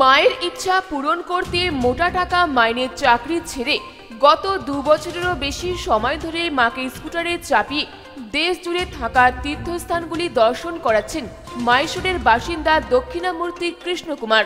মায়ের ইচ্ছা পূরণ করতে মোটা টাকা মাইনের চাকরি ছেড়ে গত দু বছরেরও বেশি সময় ধরে মাকে স্কুটারে চাপিয়ে দেশ জুড়ে থাকা তীর্থস্থানগুলি দর্শন করাচ্ছেন মাইশোরের বাসিন্দা দক্ষিণামূর্তি কৃষ্ণকুমার।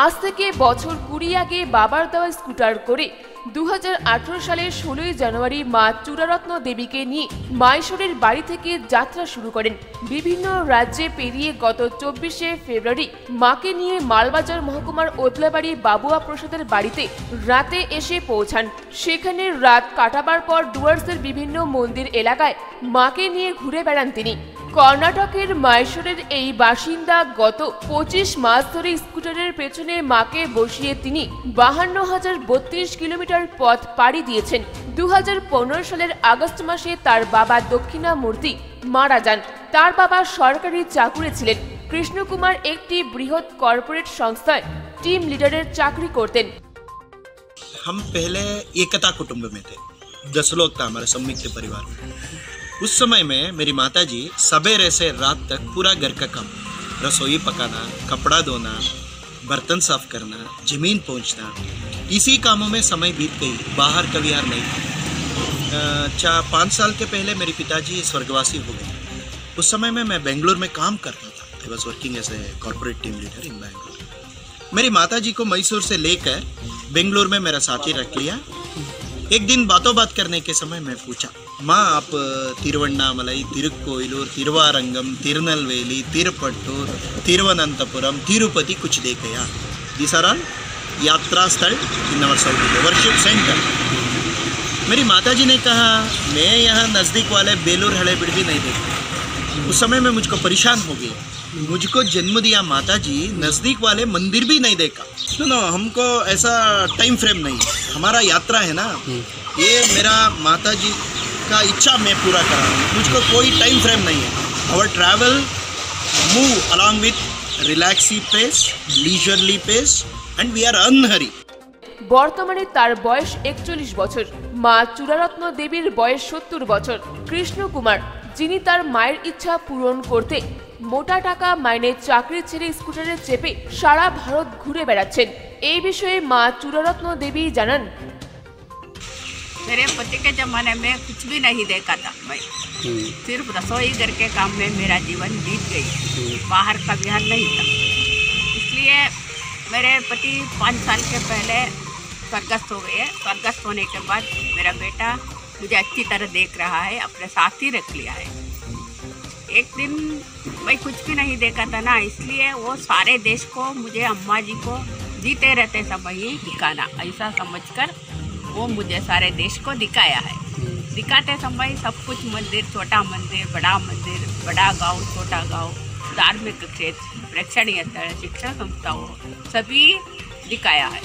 আজ থেকে বছর কুড়ি আগে বাবার দেওয়া স্কুটার করে দু হাজার আঠারো সালের ষোলোই জানুয়ারি মা চূড়ারত্ন দেবীকে নিয়ে মাইশোরের বাড়ি থেকে যাত্রা শুরু করেন। বিভিন্ন রাজ্যে পেরিয়ে গত চব্বিশে ফেব্রুয়ারি মাকে নিয়ে মালবাজার মহকুমার ওতলাবাড়ি বাবুয়া প্রসাদের বাড়িতে রাতে এসে পৌঁছান। সেখানে রাত কাটাবার পর ডুয়ার্সের বিভিন্ন মন্দির এলাকায় মাকে নিয়ে ঘুরে বেড়ান তিনি। কর্ণাটকের মাইশোরের এই বাসিন্দা গত পঁচিশ মাস ধরে স্কুটারের পেছনে মাকে বসিয়ে তিনি বাহান্ন হাজার বত্রিশ কিলোমিটার পথ পাড়ি দিয়েছেন দু সালের আগস্ট মাসে তার বাবা দক্ষিণামূর্তি মারা যান তার বাবা সরকারি চাকুরে ছিলেন কৃষ্ণকুমার একটি বৃহৎ কর্পোরেট সংস্থায় টিম লিডারের চাকরি করতেন हम पहले एकता कुटुंब में थे दस लोग था हमारे संयुक्त परिवार में उस समय में मेरी माता जी सवेरे से रात तक पूरा घर का काम, रसोई पकाना, कपड़ा धोना, बर्तन साफ़ करना, ज़मीन पहुँचना इसी कामों में समय बीत गई, बाहर का विहार नहीं था। अच्छा पाँच साल के पहले मेरे पिताजी स्वर्गवासी हो गए। उस समय में मैं बेंगलोर में काम करता था। I was working as a corporate team leader in Bangalore मेरी माता जी को मैसूर से लेकर बेंगलोर में मेरा साथी रख लिया। एक दिन बातों बात करने के समय मैं पूछा, माँ, आप तिरुवण्णामलई तिरुक्कोइलूर, तिरुवारंगम, तिरुनलवेली, तिरुपट्टूर, तिरुवनंतपुरम, तिरुपति कुछ देख गया दिस आर ऑल यात्रा स्थल वर्शिप सेंटर। मेरी माता जी ने कहा, मैं यहाँ नज़दीक वाले बेलूर हड़े बिड़भी नहीं देखती। उस समय में मुझको परेशान हो गया। मुझको जन्म दिया माता जी नज़दीक वाले मंदिर भी नहीं देखा नो नो हमको ऐसा टाइम फ्रेम नहीं है हमारा यात्रा है ना ये मेरा माता जी का इच्छा मैं पूरा कर रहा हूँ मुझको कोई टाइम फ्रेम नहीं है our travel move along with relaxed pace leisurely pace and we are unhurried বর্তমানে তার বয়স একচল্লিশ বছর মা চূড়ারত্ন দেবীর বয়স সত্তর বছর কৃষ্ণ কুমার যিনি তার মায়ের ইচ্ছা পূরণ করতে মোটা টাকা মাইনে চাকরি ছেড়ে স্কুটারে চেপে সারা ভারত ঘুরে বেড়াচ্ছেন এই বিষয়ে মা চূড়ারত্ন দেবী জানান मेरे पति के ज़माने में कुछ भी नहीं देखा था मैं सिर्फ रसोई घर के काम में मेरा जीवन बीत गई बाहर का विहार नहीं था इसलिए मेरे पति पाँच साल के पहले स्वर्गस्थ हो गए स्वर्गस्थ होने के बाद मेरा बेटा मुझे अच्छी तरह देख रहा है अपने साथ ही रख लिया है एक दिन मैं कुछ भी नहीं देखा था ना, इसलिए वो सारे देश को, मुझे अम्मा जी को जीते रहते समय ही दिखाना। ऐसा समझकर वो मुझे सारे देश को दिखाया है। दिखाते समय सब कुछ मंदिर, छोटा मंदिर, बड़ा मंदिर, बड़ा गाँव, छोटा गाँव, धार्मिक क्षेत्र, प्रेक्षणीय स्थल, शिक्षा संस्थाओं, सभी दिखाया है।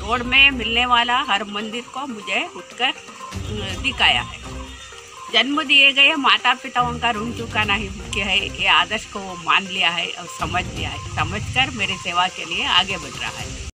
रोड में मिलने वाला हर मंदिर को मुझे उठकर दिखाया है। जन्म दिए गए माता पिताओं का ऋण चुकाना ही मुख्य है। ये आदर्श को वो मान लिया है और समझ लिया है। समझकर मेरे सेवा के लिए आगे बढ़ रहा है।